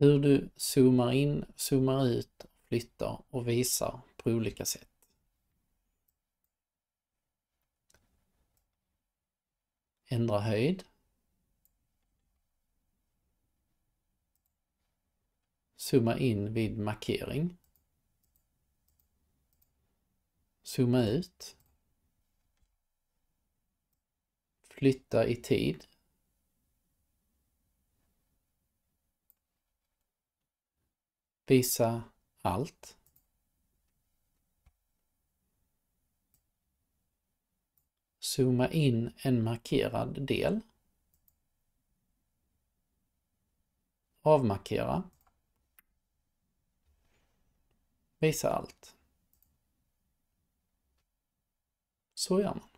Hur du zoomar in, zoomar ut, flyttar och visar på olika sätt. Ändra höjd. Zooma in vid markering. Zooma ut. Flytta i tid. Visa allt. Zooma in en markerad del. Avmarkera. Visa allt. Så gör man.